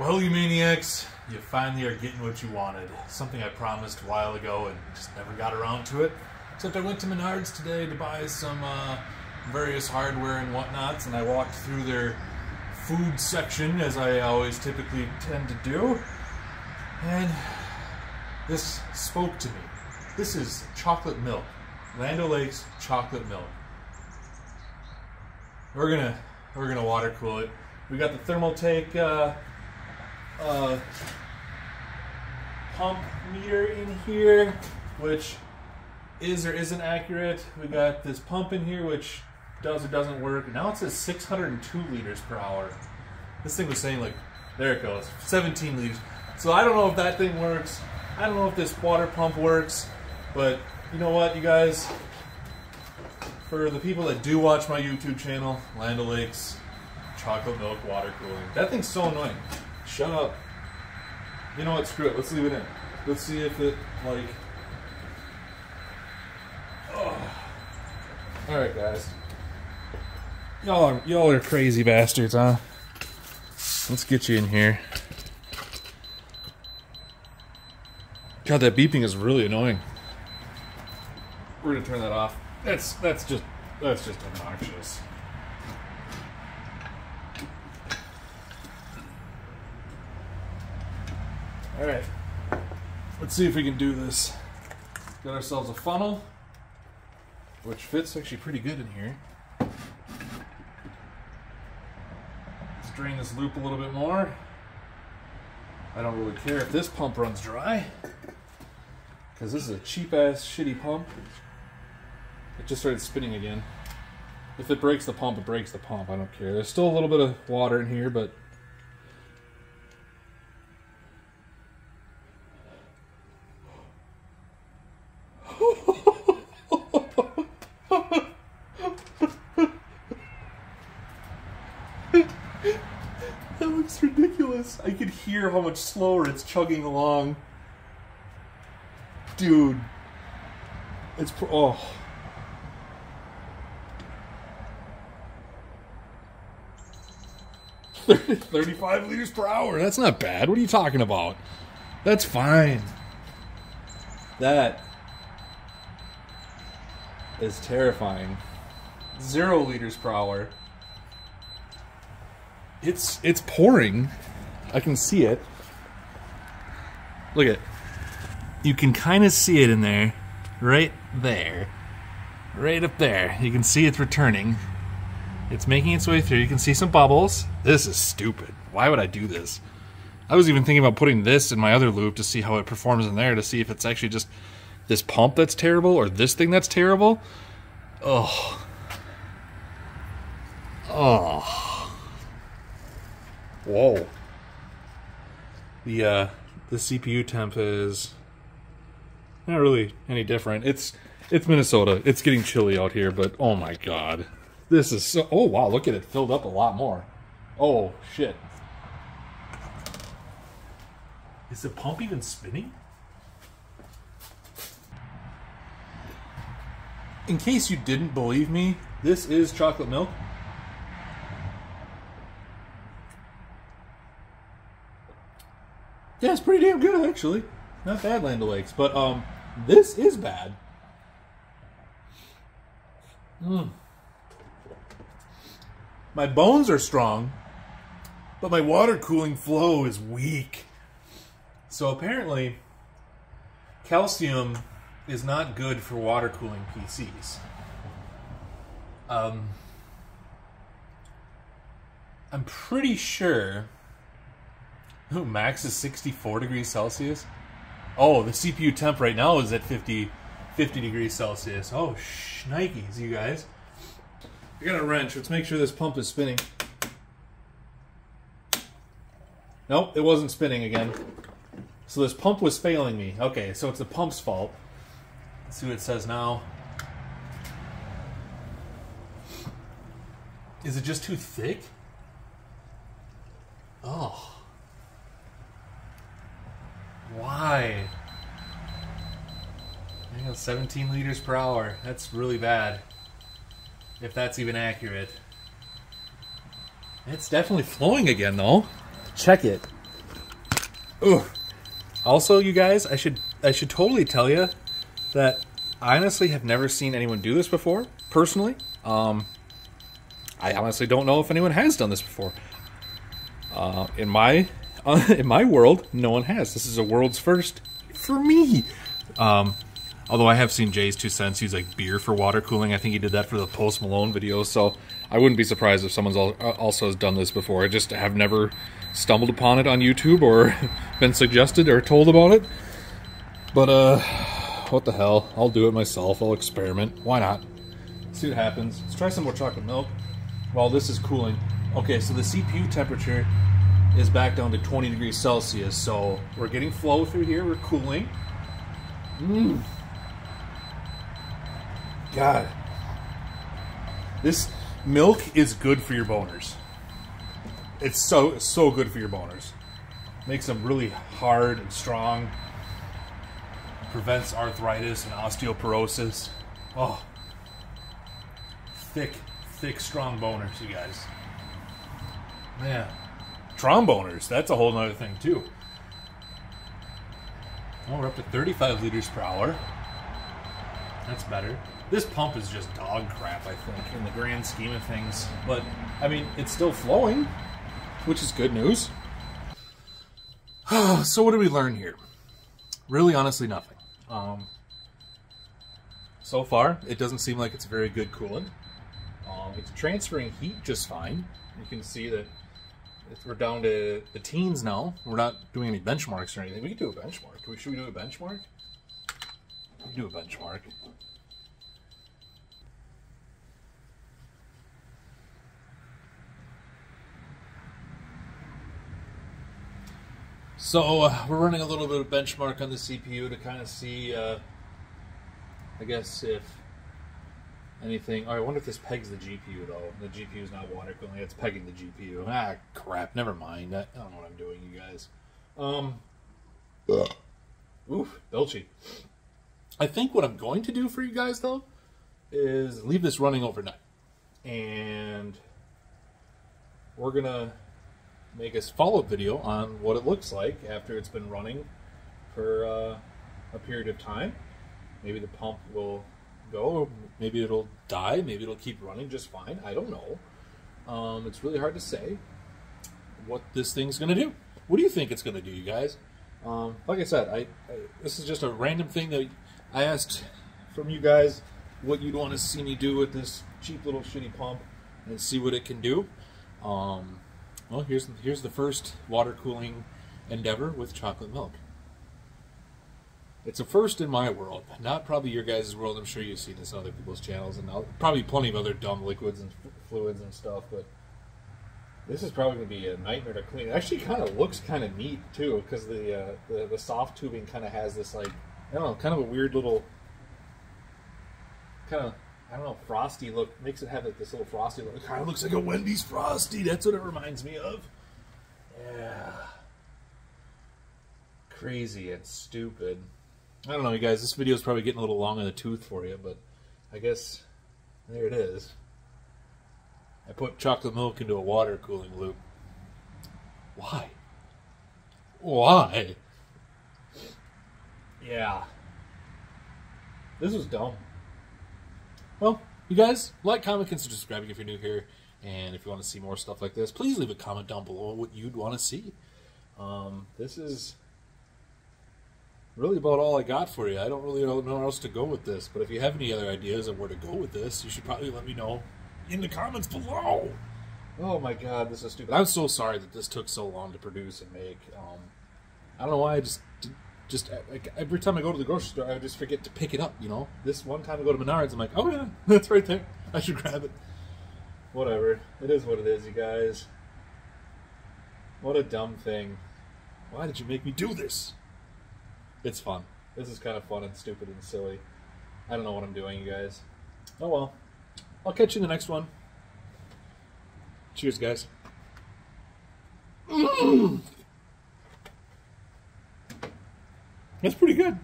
Well, you maniacs, you finally are getting what you wanted. Something I promised a while ago and just never got around to it. Except I went to Menards today to buy some uh, various hardware and whatnots, and I walked through their food section as I always typically tend to do. And this spoke to me. This is chocolate milk. Land O'Lakes chocolate milk. We're gonna we're gonna water cool it. We got the Thermaltake uh, uh, pump meter in here, which is or isn't accurate. We got this pump in here, which does or doesn't work. Now it says 602 liters per hour. This thing was saying like, there it goes, 17 liters. So I don't know if that thing works. I don't know if this water pump works, but you know what, you guys? For the people that do watch my YouTube channel, Land O'Lakes, chocolate milk water cooling. That thing's so annoying. Shut up. You know what? Screw it. Let's leave it in. Let's see if it like. Oh. All right, guys. Y'all are y'all are crazy bastards, huh? Let's get you in here. God, that beeping is really annoying. We're gonna turn that off. That's that's just that's just obnoxious. All right, let's see if we can do this. Got ourselves a funnel, which fits actually pretty good in here. Let's drain this loop a little bit more. I don't really care if this pump runs dry, because this is a cheap ass shitty pump. It just started spinning again. If it breaks the pump, it breaks the pump. I don't care. There's still a little bit of water in here, but That looks I could hear how much slower it's chugging along. Dude. It's oh. Thirty-five liters per hour. That's not bad. What are you talking about? That's fine. That is terrifying. Zero liters per hour. It's it's pouring. I can see it. Look at. it. You can kind of see it in there, right there, right up there. You can see it's returning. It's making its way through. You can see some bubbles. This is stupid. Why would I do this? I was even thinking about putting this in my other loop to see how it performs in there to see if it's actually just this pump that's terrible or this thing that's terrible. Oh. Oh. Whoa. The uh the CPU temp is not really any different. It's it's Minnesota. It's getting chilly out here, but oh my god. This is so oh wow, look at it filled up a lot more. Oh shit. Is the pump even spinning? In case you didn't believe me, this is chocolate milk. Yeah, it's pretty damn good actually. Not bad, Land O'Lakes, but um, this is bad. Mm. My bones are strong, but my water cooling flow is weak. So apparently, calcium is not good for water cooling PCs. Um, I'm pretty sure. Ooh, max is 64 degrees Celsius. Oh, the CPU temp right now is at 50, 50 degrees Celsius. Oh, shnikes, you guys. I got a wrench. Let's make sure this pump is spinning. Nope, it wasn't spinning again. So this pump was failing me. Okay, so it's the pump's fault. Let's see what it says now. Is it just too thick? Oh. Why? I got 17 liters per hour. That's really bad. If that's even accurate. It's definitely flowing again, though. Check it. Ooh. Also, you guys, I should I should totally tell you that I honestly have never seen anyone do this before. Personally, um, I honestly don't know if anyone has done this before. Uh, in my in my world, no one has. This is a world's first for me. Um, although I have seen JayzTwoCents use like beer for water cooling. I think he did that for the Post Malone video. So I wouldn't be surprised if someone's uh, also has done this before. I just have never stumbled upon it on YouTube or been suggested or told about it. But uh, what the hell? I'll do it myself. I'll experiment. Why not? See what happens. Let's try some more chocolate milk while this is cooling. Okay, so the CPU temperature is back down to 20 degrees Celsius. So we're getting flow through here. We're cooling. Mmm. God. This milk is good for your boners. It's so, so good for your boners. Makes them really hard and strong. Prevents arthritis and osteoporosis. Oh. Thick, thick, strong boners, you guys. Man. Tromboners, that's a whole other thing, too. Oh, we're up to 35 liters per hour. That's better. This pump is just dog crap, I think, in the grand scheme of things. But, I mean, it's still flowing, which is good news. so what did we learn here? Really, honestly, nothing. Um, so far, it doesn't seem like it's very good coolant. Um, it's transferring heat just fine. You can see that we're down to the teens now. We're not doing any benchmarks or anything. We can do a benchmark. We, should we do a benchmark? We do a benchmark. So uh, we're running a little bit of benchmark on the CPU to kind of see, uh, I guess, if anything. Oh, I wonder if this pegs the GPU though. The GPU is not water cooling; it's pegging the GPU. Ah, crap. Never mind. I, don't know what I'm doing, you guys. Um. Ugh. Oof, belchy. I think what I'm going to do for you guys though is leave this running overnight, and we're gonna make a follow-up video on what it looks like after it's been running for uh, a period of time. Maybe the pump will go, maybe it'll die, maybe it'll keep running just fine. I don't know. Um, it's really hard to say what this thing's going to do. What do you think it's going to do, you guys? Um, like I said, I, I, this is just a random thing that I asked from you guys what you'd want to see me do with this cheap little shitty pump and see what it can do. Um, well, here's here's the first water cooling endeavor with chocolate milk. It's a first in my world, not probably your guys' world. I'm sure you've seen this on other people's channels, and probably plenty of other dumb liquids and fluids and stuff. But this is probably going to be a nightmare to clean. It actually kind of looks kind of neat too, because the, uh, the the soft tubing kind of has this like I don't know, kind of a weird little kind of I don't know, frosty look makes it have like this little frosty look. It kind of looks like a Wendy's frosty. That's what it reminds me of. Yeah. Crazy and stupid. I don't know, you guys. This video is probably getting a little long in the tooth for you, but I guess there it is. I put chocolate milk into a water cooling loop. Why? Why? Yeah. This was dumb. Well, you guys, like, comment, consider subscribing if you're new here. And if you want to see more stuff like this, please leave a comment down below what you'd want to see. Um, this is really about all I got for you. I don't really know where else to go with this. But if you have any other ideas of where to go with this, you should probably let me know in the comments below. Oh my god, this is stupid. I'm so sorry that this took so long to produce and make. Um, I don't know why I just just every time I go to the grocery store, I just forget to pick it up. You know, this one time I go to Menards, I'm like, oh yeah, that's right there. I should grab it. Whatever. It is what it is, you guys. What a dumb thing. Why did you make me do this? It's fun. This is kind of fun and stupid and silly. I don't know what I'm doing, you guys. Oh well. I'll catch you in the next one. Cheers, guys. Mm. That's pretty good.